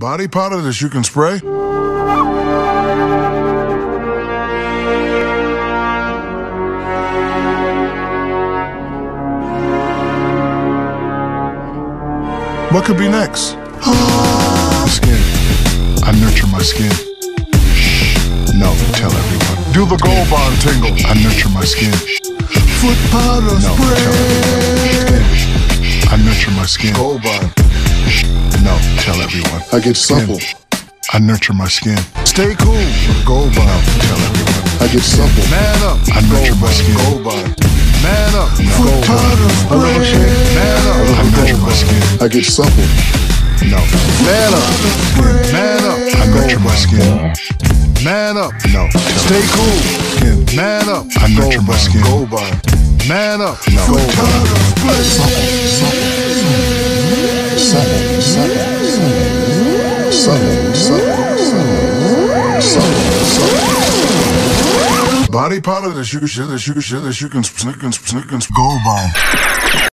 Body powder that you can spray? What could be next? skin. I nurture my skin. Shh. No, tell everyone. Do the gold bond tingle. I nurture my skin. Foot powder No, spray. tell everyone. I nurture my skin. Gold bond. Tell everyone. I get supple. I nurture my skin. Stay cool gold bond. Tell everyone. I get supple. Man up. I nurture my skin. Gold bond. Man up. Gold bond. powder A little spray. shake. Man up. I nurture my skin. I get supple. No. Man up. Man up. I nurture my skin. Man up. No. Stay cool. Man up. I nurture my skin. Gold bond. Man up. No. Foot powder Body powder that you can, that you can, that you can, snick and snick and gold bond.